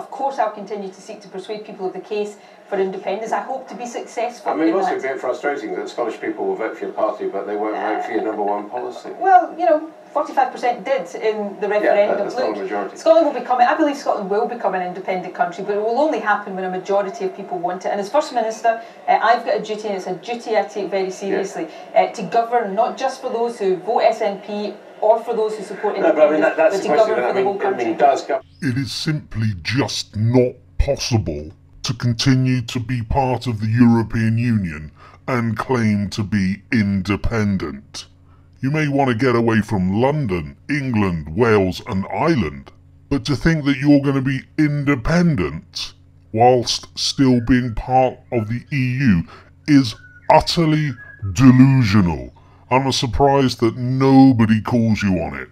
Of course, I'll continue to seek to persuade people of the case for independence. I hope to be successful. I mean, it must that. be a bit frustrating that Scottish people will vote for your party, but they won't vote for your number one policy. Well, you know, 45% did in the referendum. a majority. Scotland will become, I believe Scotland will become an independent country, but it will only happen when a majority of people want it. And as First Minister, uh, I've got a duty, and it's a duty I take very seriously, uh, to govern not just for those who vote SNP or for those who support No, but I mean, independence, that, that's but to question. govern I for the mean, whole I mean, does government It is simply just not possible to continue to be part of the European Union and claim to be independent. You may want to get away from London, England, Wales, and Ireland, but to think that you're going to be independent whilst still being part of the EU is utterly delusional. I'm surprised that nobody calls you on it.